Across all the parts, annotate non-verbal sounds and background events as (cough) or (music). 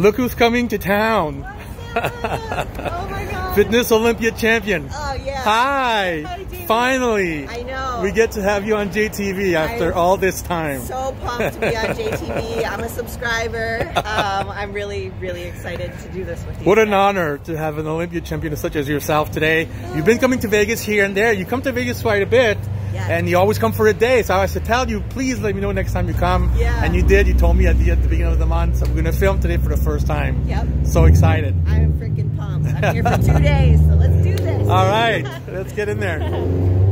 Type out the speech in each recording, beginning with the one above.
Look who's coming to town. oh my god. (laughs) Fitness Olympia champion. Oh yeah. Hi. Hi, Finally. I know. We get to have you on JTV after I'm all this time. so pumped to be on (laughs) JTV. I'm a subscriber. Um, I'm really, really excited to do this with you. What an honor to have an Olympia champion such as yourself today. You've been coming to Vegas here and there. You come to Vegas quite a bit. Yes. And you always come for a day. So I should tell you, please let me know next time you come. Yeah. And you did. You told me at the, at the beginning of the month. So we're going to film today for the first time. Yep. So excited. I'm freaking pumped. I'm here for (laughs) two days, so let's do this. All right. Let's get in there. (laughs)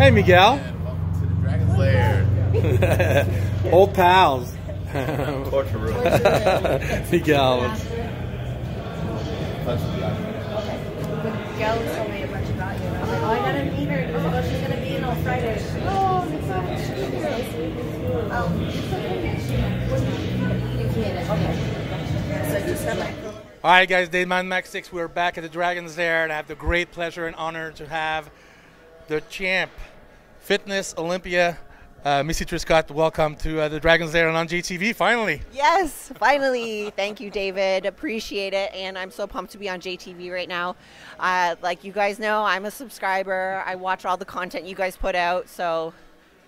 Hey, Miguel. Welcome to the Dragon's Lair. (laughs) Old pals. Torture room. Miguel. Gail told me a bunch about you. And I was like, oh, I gotta meet her. Because oh, she's gonna be in on Oh, my. All right, guys, Dayman Max 6, we're back at the Dragon's Lair, and I have the great pleasure and honor to have the champ, Fitness Olympia, uh, Missy Truscott. Welcome to uh, the Dragon's Lair and on JTV, finally. Yes, finally. Thank you, David. Appreciate it. And I'm so pumped to be on JTV right now. Uh, like you guys know, I'm a subscriber. I watch all the content you guys put out. So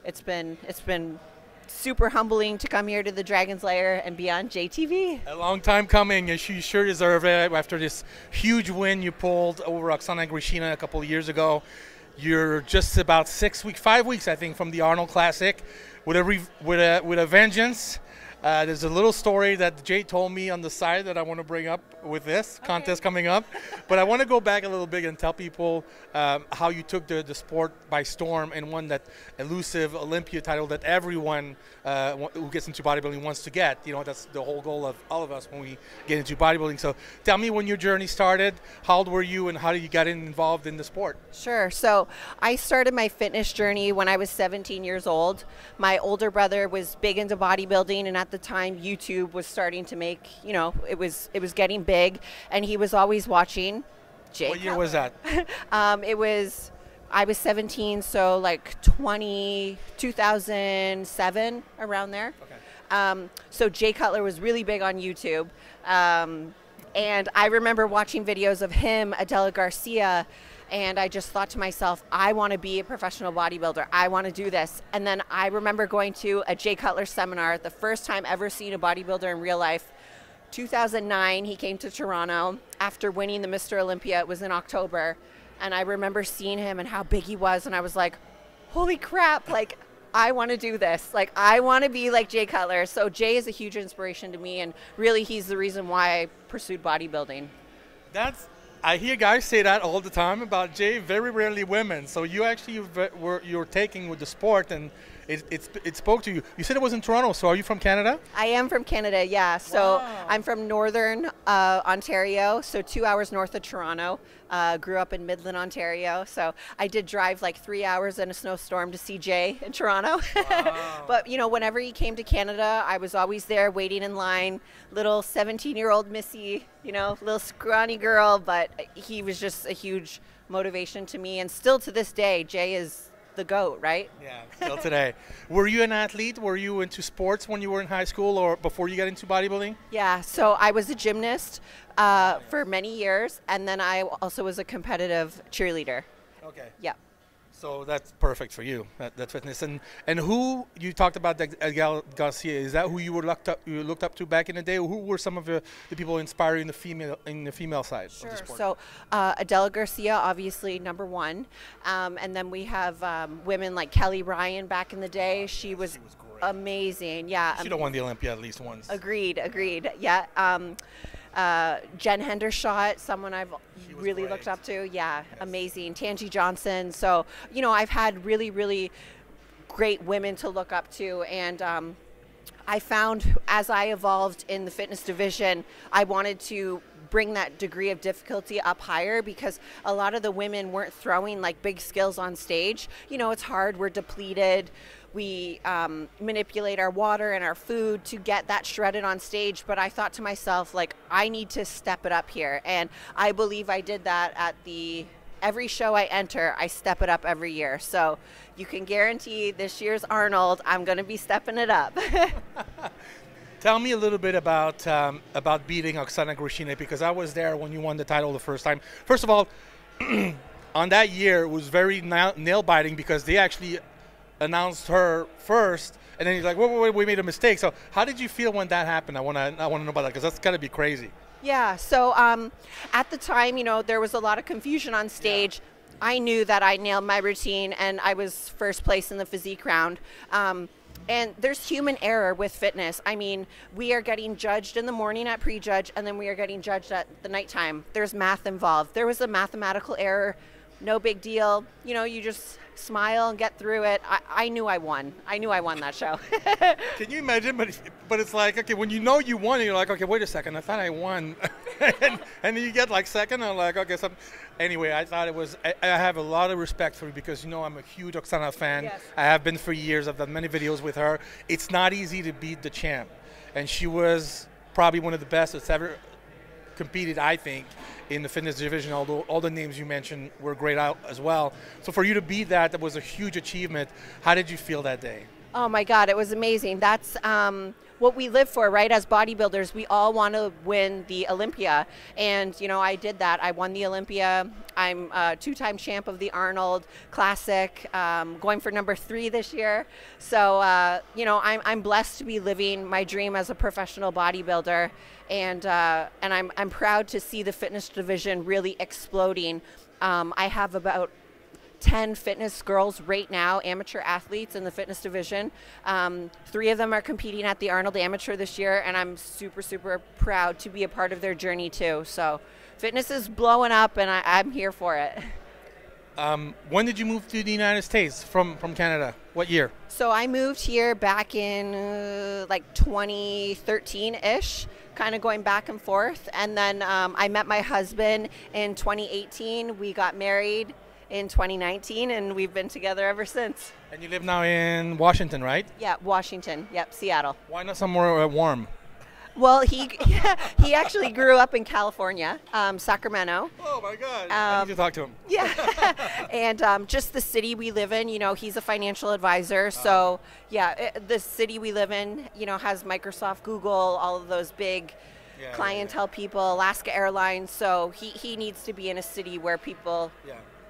it's been it's been super humbling to come here to the Dragon's Lair and be on JTV. A long time coming, you sure deserve it after this huge win you pulled over Oksana Grishina a couple of years ago. You're just about six weeks, five weeks, I think, from the Arnold Classic with a, with a, with a vengeance. Uh, there's a little story that Jay told me on the side that I want to bring up with this contest coming up. But I want to go back a little bit and tell people um, how you took the, the sport by storm and won that elusive Olympia title that everyone uh, who gets into bodybuilding wants to get. You know, that's the whole goal of all of us when we get into bodybuilding. So tell me when your journey started, how old were you, and how did you get involved in the sport? Sure. So I started my fitness journey when I was 17 years old. My older brother was big into bodybuilding, and at the time, YouTube was starting to make, you know, it was it was getting big, and he was always watching. Jay What year was that? (laughs) um, it was I was 17, so like 20, 2007, around there. Okay. Um, so Jay Cutler was really big on YouTube. Um, and I remember watching videos of him, Adela Garcia, and I just thought to myself, I want to be a professional bodybuilder. I want to do this. And then I remember going to a Jay Cutler seminar, the first time ever seeing a bodybuilder in real life. 2009, he came to Toronto after winning the Mr. Olympia. It was in October. And I remember seeing him and how big he was. And I was like, holy crap, like, I want to do this. Like, I want to be like Jay Cutler. So, Jay is a huge inspiration to me. And really, he's the reason why I pursued bodybuilding. That's I hear guys say that all the time about Jay. Very rarely women. So you actually were you're taking with the sport, and it, it it spoke to you. You said it was in Toronto. So are you from Canada? I am from Canada, yeah. So Wow. I'm from northern uh, Ontario, so two hours north of Toronto. Uh, grew up in Midland, Ontario. So I did drive like three hours in a snowstorm to see Jay in Toronto. (laughs) but you know, whenever he came to Canada, I was always there waiting in line. Little 17 year old Missy, you know, little scrawny girl, but he was just a huge motivation to me. And still to this day, Jay is the GOAT, right? Yeah, still today. (laughs) were you an athlete? Were you into sports when you were in high school or before you got into bodybuilding? Yeah, so I was a gymnast uh, for many years, and then I also was a competitive cheerleader. Okay. Yeah. So that's perfect for you. That, that fitness and and who you talked about Edgar Garcia is that who you were looked up you looked up to back in the day? Who were some of the, the people inspiring the female in the female side of the sport? So uh, Adela Garcia, obviously number one, um, and then we have um, women like Kelly Ryan back in the day. She was, was great. amazing. Yeah. She um, have won the Olympia at least once. Agreed. Agreed. Yeah. Um, uh, Jen Hendershott, someone I've really great. looked up to. Yeah, amazing. Tanji Johnson. So you know, I've had really, really great women to look up to, and um, I found as I evolved in the fitness division, I wanted to bring that degree of difficulty up higher because a lot of the women weren't throwing like big skills on stage. You know, it's hard. We're depleted. We um, manipulate our water and our food to get that shredded on stage. But I thought to myself, like, I need to step it up here. And I believe I did that at the every show I enter, I step it up every year. So you can guarantee this year's Arnold, I'm going to be stepping it up. (laughs) Tell me a little bit about um, about beating Oksana Grishina because I was there when you won the title the first time. First of all, (clears throat) on that year it was very nail biting because they actually announced her first, and then you're like, wait, wait, wait, we made a mistake. So how did you feel when that happened? I want to I want to know about that because that's got to be crazy. Yeah. So um, at the time, you know, there was a lot of confusion on stage. Yeah. I knew that I nailed my routine and I was first place in the physique round. Um, and there's human error with fitness. I mean, we are getting judged in the morning at prejudge, and then we are getting judged at the nighttime. There's math involved. There was a mathematical error no big deal. You know, you just smile and get through it. I, I knew I won. I knew I won that show. (laughs) Can you imagine? But but it's like okay, when you know you won, you're like, okay, wait a second, I thought I won, (laughs) and, and, then you get like second, and I'm like, okay, so anyway, I thought it was. I, I, have a lot of respect for you because you know I'm a huge Oksana fan. Yes. I have been for years. I've done many videos with her. It's not easy to beat the champ, and she was probably one of the best that's ever competed, I think, in the fitness division, although all the names you mentioned were great out as well. So for you to beat that, that was a huge achievement. How did you feel that day? Oh my God, it was amazing. That's um, what we live for, right? As bodybuilders, we all want to win the Olympia. And, you know, I did that. I won the Olympia. I'm a two time champ of the Arnold Classic, um, going for number three this year. So, uh, you know, I'm, I'm blessed to be living my dream as a professional bodybuilder. And, uh, and I'm, I'm proud to see the fitness division really exploding. Um, I have about 10 fitness girls right now, amateur athletes in the fitness division. Um, three of them are competing at the Arnold Amateur this year, and I'm super, super proud to be a part of their journey too. So, fitness is blowing up, and I, am here for it. (laughs) Um, when did you move to the United States from, from Canada? What year? So, I moved here back in uh, like 2013 ish kind of going back and forth. And then um, I met my husband in 2018. We got married in 2019, and we've been together ever since. And you live now in Washington, right? Yeah, Washington. Yep, Seattle. Why not somewhere uh, warm? Well, he (laughs) he actually grew up in California, um, Sacramento. Oh my God! Um, I need to talk to him. (laughs) Yeah, and um, just the city we live in. You know, he's a financial advisor, so yeah, it, the city we live in, you know, has Microsoft, Google, all of those big yeah, clientele yeah, yeah. people, Alaska Airlines. So he he needs to be in a city where people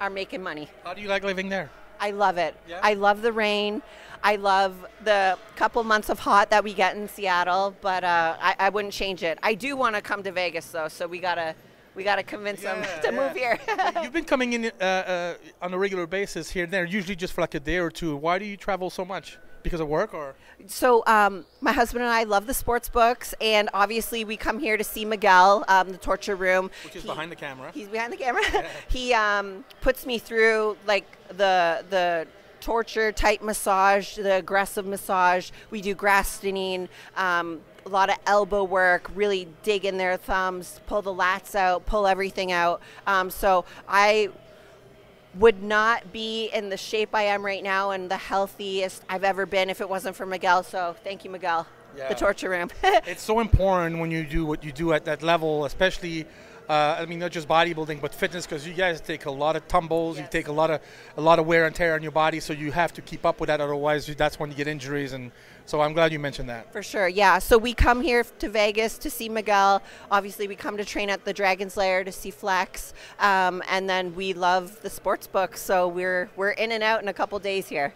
are making money. How do you like living there? I love it. Yeah. I love the rain. I love the couple months of hot that we get in Seattle, but uh, I, I, wouldn't change it. I do want to come to Vegas though, so we gotta we gotta convince yeah, them (laughs) to yeah. move here. You've been coming in uh, uh, on a regular basis here and there, usually just for like a day or two. Why do you travel so much? Because of work or? So um, my husband and i love the sports books and obviously we come here to see miguel um, the torture room. Which is he, behind the camera. He's behind the camera. (laughs) He um, puts me through like the the torture type massage the aggressive massage. We do grass um, a lot of elbow work, really dig in their thumbs, pull the lats out, pull everything out. Um, so I would not be in the shape I am right now and the healthiest I've ever been if it wasn't for Miguel. So thank you, Miguel. Yeah. The torture room. (laughs) it's so important when you do what you do at that level, especially. Uh, I mean, not just bodybuilding, but fitness, because you guys take a lot of tumbles, yes. you take a lot of a lot of wear and tear on your body, so you have to keep up with that. Otherwise, that's when you get injuries and so I'm glad you mentioned that. For sure, yeah. So we come here to Vegas to see Miguel. Obviously, we come to train at the Dragon's Lair to see Flex, um, and then we love the sports book. So we're we're in and out in a couple days here.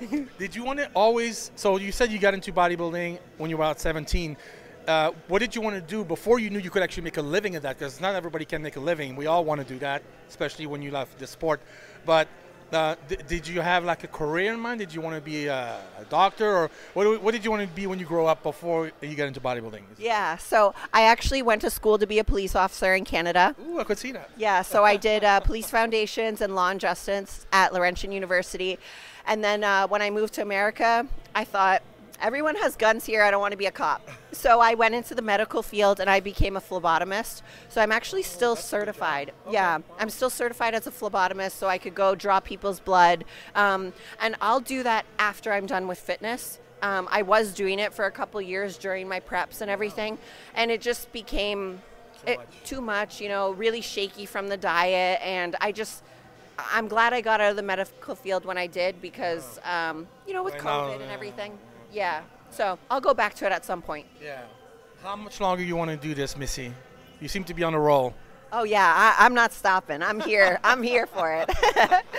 (laughs) did you want to always? So you said you got into bodybuilding when you were about 17. Uh, what did you want to do before you knew you could actually make a living at that? Because not everybody can make a living. We all want to do that, especially when you love the sport. But uh, did you have like a career in mind? Did you want to be a, a doctor, or what, what, did you want to be when you grow up before you got into bodybuilding? Yeah, so I actually went to school to be a police officer in Canada. Ooh, I could see that. Yeah, so I did uh, police foundations and law and justice at Laurentian University, and then uh, when I moved to America, I thought everyone has guns here. I don't want to be a cop. So I went into the medical field and I became a phlebotomist. So I'm actually still oh, certified. Okay. Yeah, I'm still certified as a phlebotomist so I could go draw people's blood. Um, and I'll do that after I'm done with fitness. Um, I was doing it for a couple years during my preps and everything, and it just became too, it, much. too much, you know, really shaky from the diet. And I just, I'm glad I got out of the medical field when I did because, um, you know, with COVID and everything. Yeah. So I'll go back to it at some point. Yeah. How much longer you want to do this, Missy? You seem to be on a roll. Oh yeah, I, I'm not stopping. I'm here. (laughs) I'm here for it.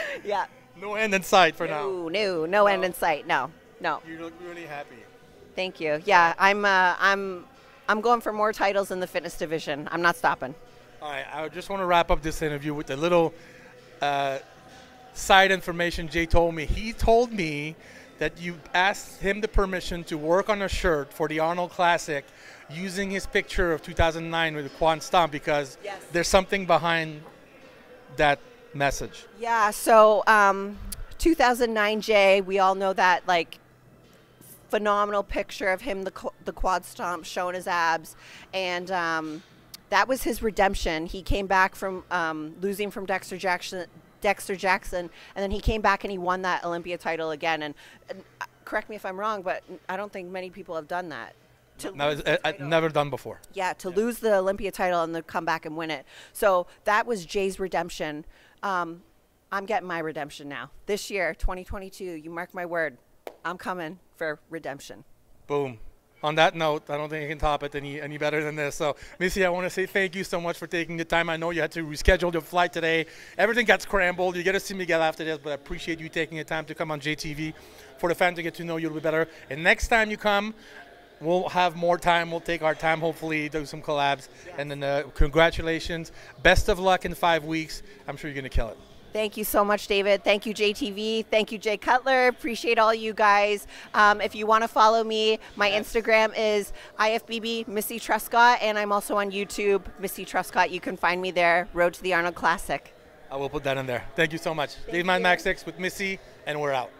(laughs) yeah. No end in sight for now. No, no, no end in sight. No, no. You look really happy. Thank you. Yeah, I'm. Uh, I'm. I'm going for more titles in the fitness division. I'm not stopping. All right, I just want to wrap up this interview with a little uh, side information Jay told me. He told me that you asked him the permission to work on a shirt for the Arnold Classic using his picture of 2009 with the Quad Stomp because Yes. there's something behind that message. Yeah. So, um, 2009 Jay, we all know that like phenomenal picture of him the the quad stomp showing his abs, and um, that was his redemption. He came back from um, losing from Dexter Jackson. Dexter Jackson, and then he came back and he won that Olympia title again. And, and uh, correct me if I'm wrong, but I don't think many people have done that. To That was lose the uh, uh, never done before. Yeah, to lose the Olympia title and then come back and win it. So that was Jay's redemption. Um, I'm getting my redemption now. This year, 2022, you mark my word, I'm coming for redemption. Boom. On that note, I don't think I can top it any, any better than this. So, Missy, I want to say thank you so much for taking the time. I know you had to reschedule your flight today. Everything got scrambled. You get to see Miguel after this, but I appreciate you taking the time to come on JTV for the fans to get to know you a little bit better. And next time you come, we'll have more time. We'll take our time, hopefully, do some collabs. And then, uh, congratulations. Best of luck in five weeks. I'm sure you're going to kill it. Thank you so much, David. Thank you, JTV. Thank you, Jay Cutler. Appreciate all you guys. Um, if you want to follow me, my Instagram is IFBB Missy Truscott, and I'm also on YouTube, Missy Truscott. You can find me there. Road to the Arnold Classic. I will put that in there. Thank you so much. Dave Man Max 6 with Missy, and we're out.